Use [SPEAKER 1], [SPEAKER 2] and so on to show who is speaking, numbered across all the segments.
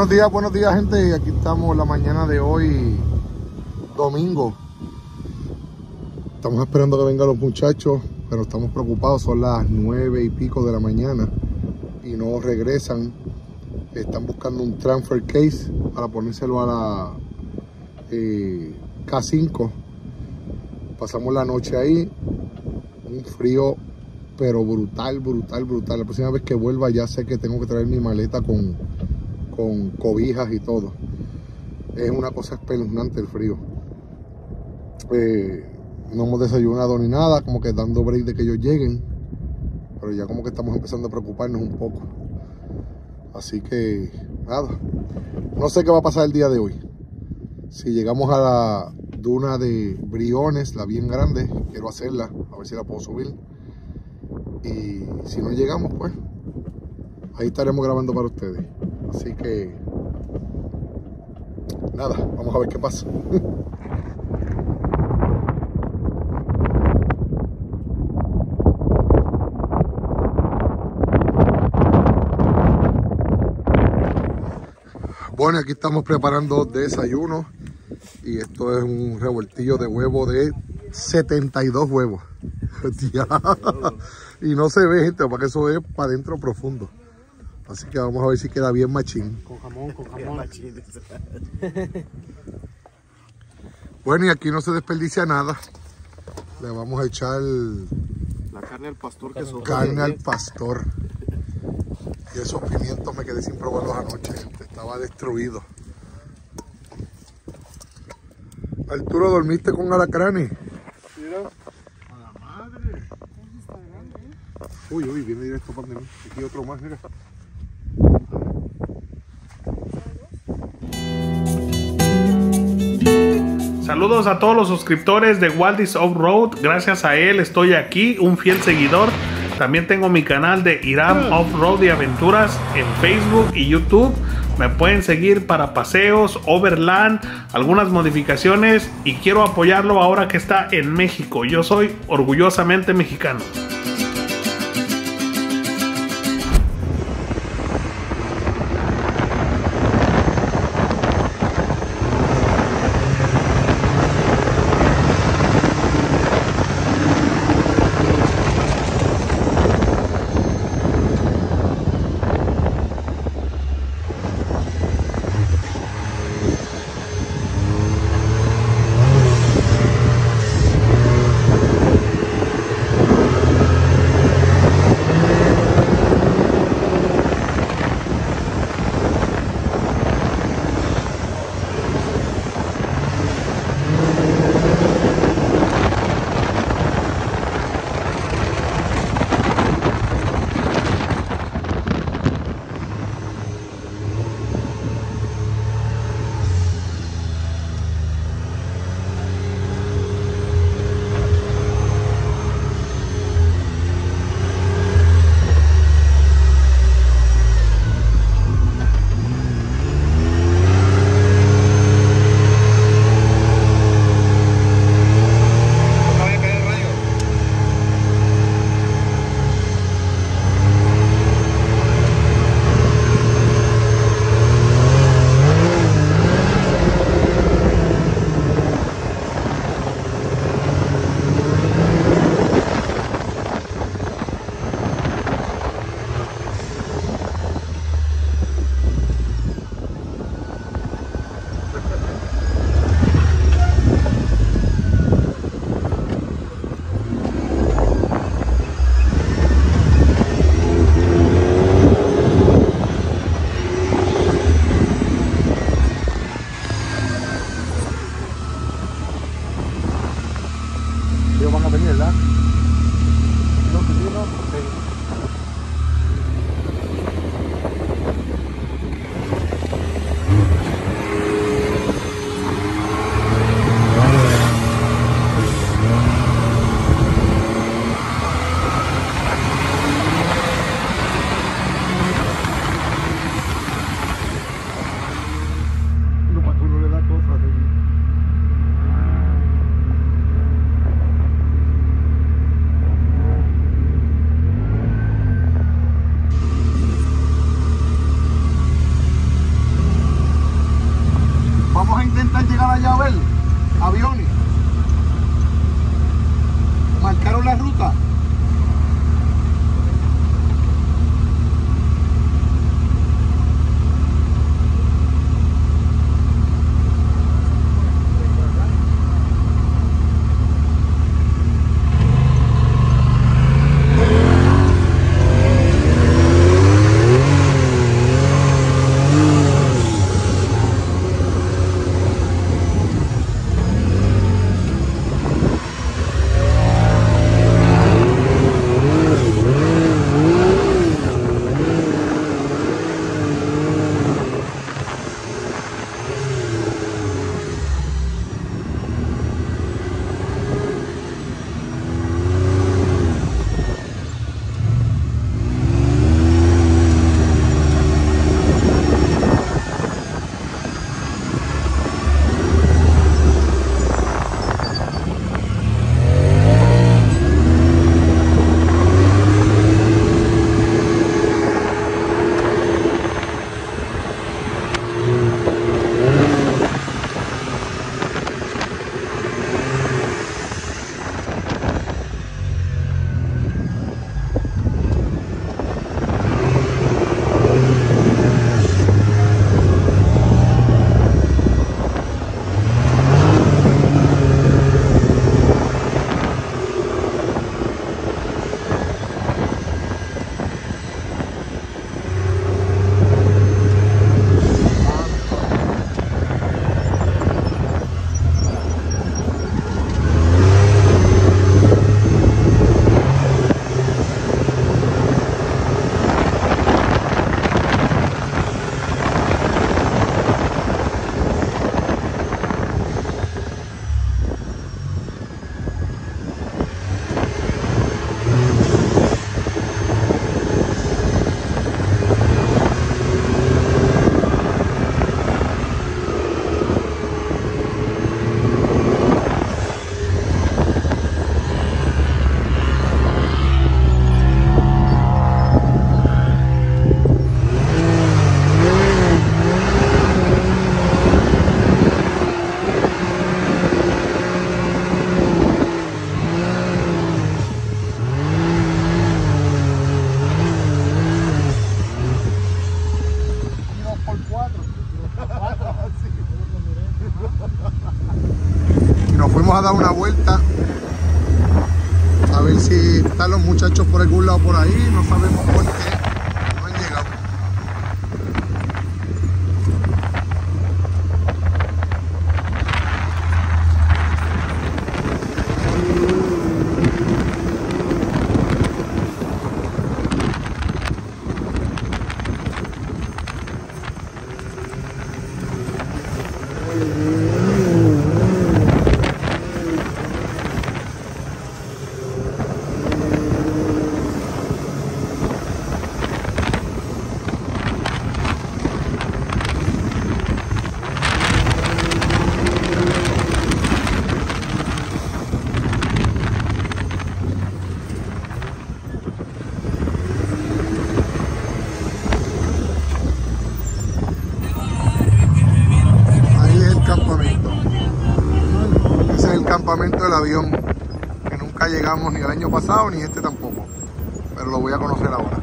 [SPEAKER 1] Buenos días, buenos días gente. Aquí estamos la mañana de hoy, domingo. Estamos esperando que vengan los muchachos, pero estamos preocupados. Son las nueve y pico de la mañana y no regresan. Están buscando un transfer case para ponérselo a la eh, K5. Pasamos la noche ahí. Un frío pero brutal, brutal, brutal. La próxima vez que vuelva ya sé que tengo que traer mi maleta con, con cobijas y todo. Es una cosa espeluznante el frío. Eh, no hemos desayunado ni nada, como que dando break de que ellos lleguen. Pero ya como que estamos empezando a preocuparnos un poco. Así que, nada. No sé qué va a pasar el día de hoy. Si llegamos a la duna de Briones, la bien grande, quiero hacerla, a ver si la puedo subir. Y si no llegamos, pues ahí estaremos grabando para ustedes. Así que nada, vamos a ver qué pasa. Bueno, aquí estamos preparando desayuno y esto es un revoltillo de huevo de 72 huevos. y no se ve, gente, para que eso es para adentro profundo. Así que vamos a ver si queda bien machín.
[SPEAKER 2] Con jamón, con jamón.
[SPEAKER 1] bueno, y aquí no se desperdicia nada. Le vamos a echar
[SPEAKER 2] la carne al pastor que son
[SPEAKER 1] carne al pastor. Y esos pimientos me quedé sin probarlos anoche. Estaba destruido. Arturo, ¿dormiste con alacranes? Uy, uy, viene directo para mí. Aquí otro más, mira.
[SPEAKER 3] Saludos a todos los suscriptores de Waldis Off Road. Gracias a él estoy aquí, un fiel seguidor. También tengo mi canal de Iram Off Road y Aventuras en Facebook y YouTube. Me pueden seguir para paseos, overland, algunas modificaciones y quiero apoyarlo ahora que está en México. Yo soy orgullosamente mexicano.
[SPEAKER 1] Aviones. Marcaron la ruta. A dar una vuelta. A ver si están los muchachos por algún lado por ahí, no sabemos por qué no han llegado. Ahí es el campamento. Ese es el campamento del avión. Que nunca ni el año pasado ni este tampoco. Pero lo voy a conocer ahora.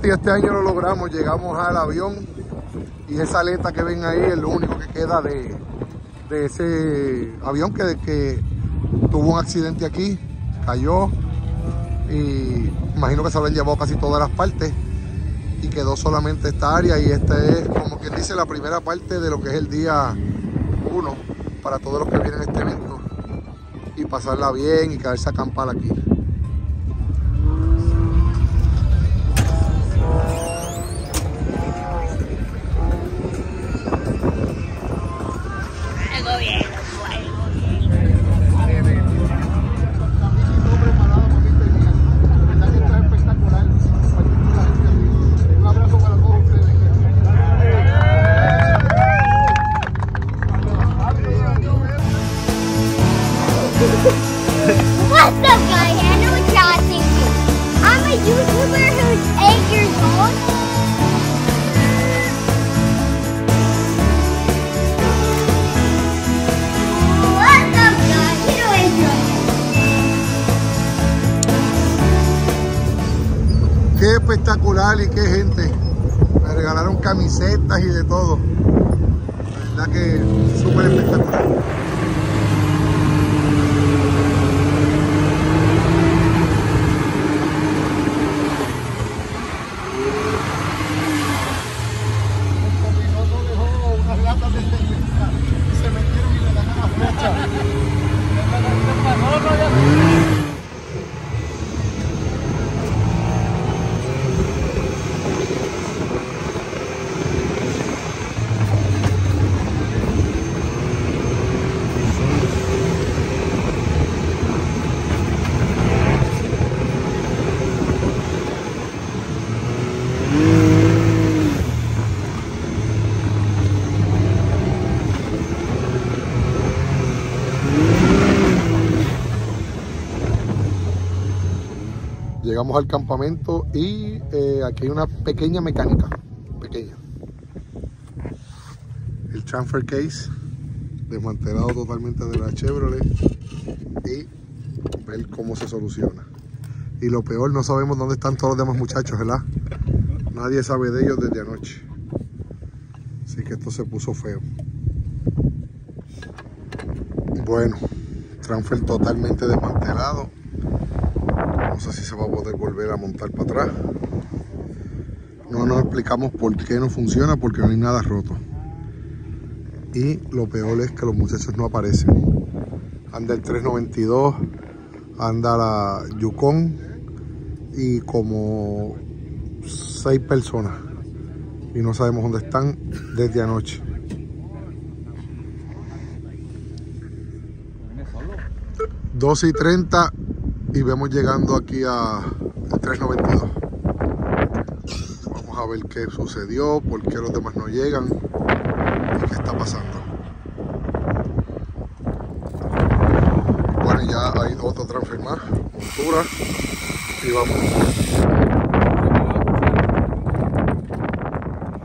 [SPEAKER 1] Y este año lo logramos, llegamos al avión y esa aleta que ven ahí es lo único que queda de, de ese avión que, que tuvo un accidente aquí, cayó y imagino que se habían llevado casi todas las partes y quedó solamente esta área y esta es como quien dice la primera parte de lo que es el día 1 para todos los que vienen a este evento y pasarla bien y quedarse a acampar aquí. Y qué gente. Me regalaron camisetas y de todo. La verdad que súper espectacular. Llegamos al campamento y eh, aquí hay una pequeña mecánica, pequeña. El transfer case desmantelado totalmente de la Chevrolet y ver cómo se soluciona. Y lo peor, no sabemos dónde están todos los demás muchachos, ¿verdad? Nadie sabe de ellos desde anoche. Así que esto se puso feo. Bueno, transfer totalmente desmantelado. Sé si se va a poder volver a montar para atrás. No nos explicamos por qué no funciona, porque no hay nada roto. Y lo peor es que los muchachos no aparecen. Anda el 392, anda la Yukon y como seis personas. Y no sabemos dónde están desde anoche. Dos y 30 y vemos llegando aquí a el 392. Vamos a ver qué sucedió, por qué los demás no llegan y qué está pasando. Bueno, ya hay otro transfer más, montura y vamos.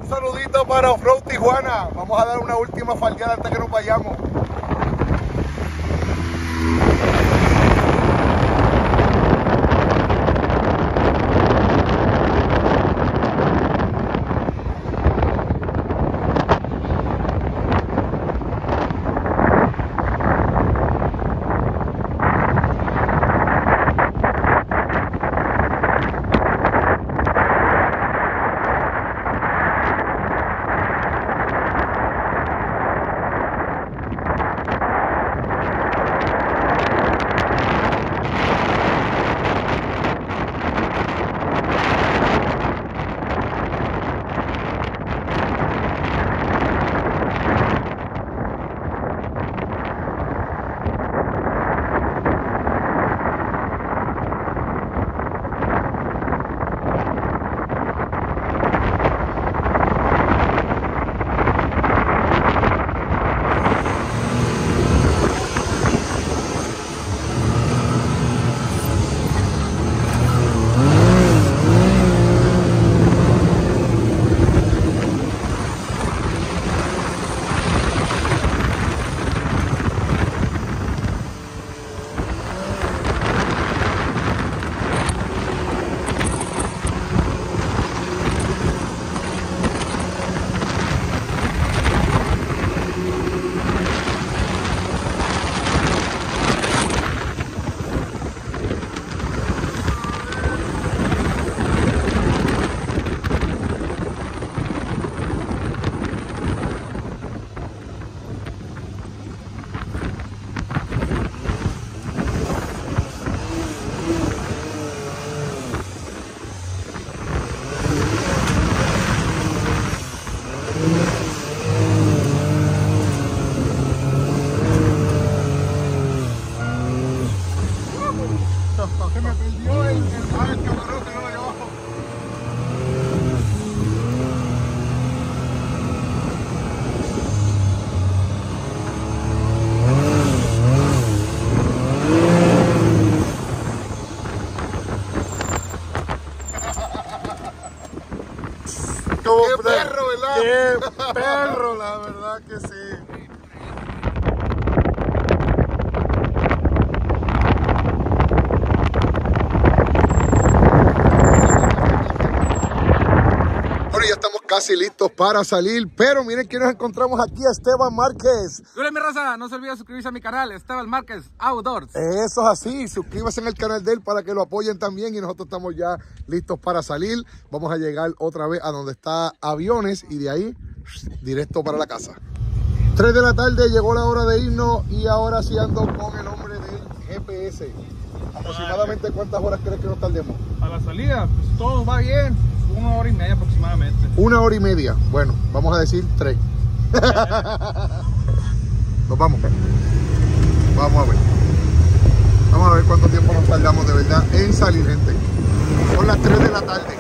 [SPEAKER 1] Un saludito para Offroad Tijuana. Vamos a dar una última faldeada hasta que nos vayamos. Casi listos para salir, pero miren que nos encontramos aquí a Esteban Márquez.
[SPEAKER 4] Hola mi raza, no se olviden de suscribirse a mi canal, Esteban Márquez Outdoors.
[SPEAKER 1] Eso es así, suscríbase en el canal de él para que lo apoyen también y nosotros estamos ya listos para salir. Vamos a llegar otra vez a donde está aviones y de ahí directo para la casa. 3 de la tarde llegó la hora de irnos y ahora sí ando con el hombre del GPS. Aproximadamente cuántas horas crees que nos tardemos?
[SPEAKER 4] A la salida, pues todo va bien, una hora y media aproximadamente.
[SPEAKER 1] Una hora y media. Bueno, vamos a decir tres. Nos vamos. Vamos a ver. Vamos a ver cuánto tiempo nos tardamos de verdad en salir, gente. Son las 3 de la tarde.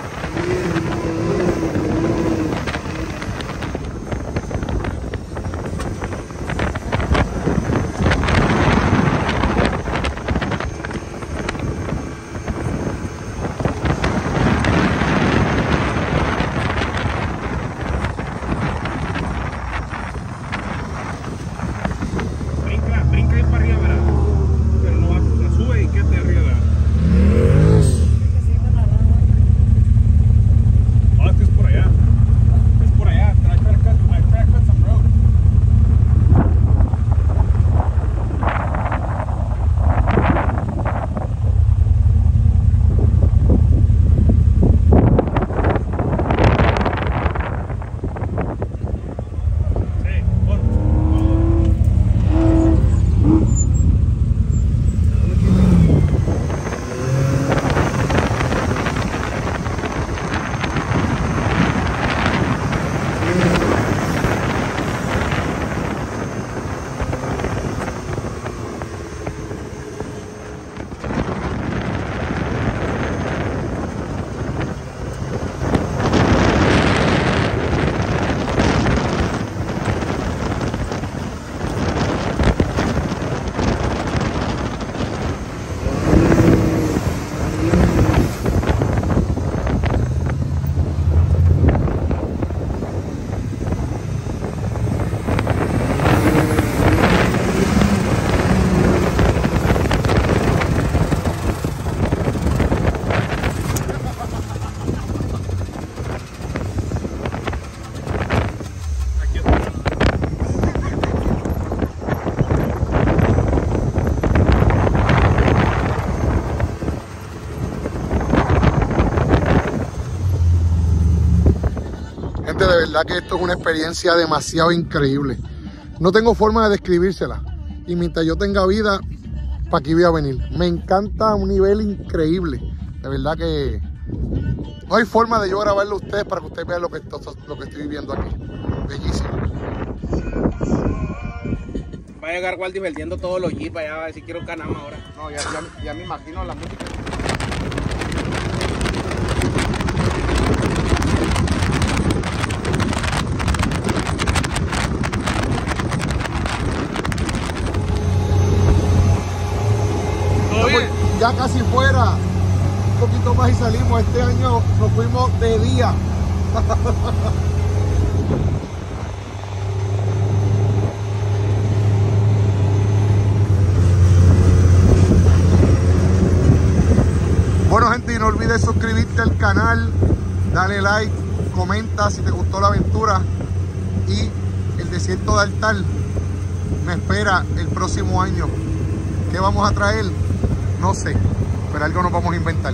[SPEAKER 1] Gente, de verdad que esto es una experiencia demasiado increíble. No tengo forma de describírsela. Y mientras yo tenga vida, para aquí voy a venir. Me encanta a un nivel increíble. De verdad que no hay forma de yo grabarlo a ustedes para que ustedes vean lo que, esto- lo que estoy viviendo aquí. Bellísimo.
[SPEAKER 4] Va a llegar Waldi vendiendo todos los jeeps allá, a decir quiero canama ahora.
[SPEAKER 2] No, ya, ya, ya me imagino la música.
[SPEAKER 3] ¿Todo bien?
[SPEAKER 1] Estamos casi fuera. Un poquito más y salimos. Este año nos fuimos de día. Bueno gente, y no olvides suscribirte al canal, dale like, comenta si te gustó la aventura y el desierto de altar me espera el próximo año. ¿Qué vamos a traer? No sé, pero algo nos vamos a inventar.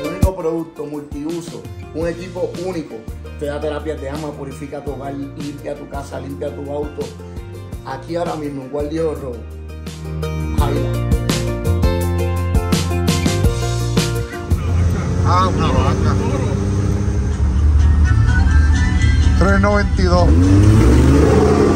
[SPEAKER 5] El único producto multiuso, un equipo único, te da terapia, te ama, purifica tu hogar, limpia tu casa, limpia tu auto. Aquí ahora mismo en Guardia Road. Highland.
[SPEAKER 1] Ah, una vaca. 392.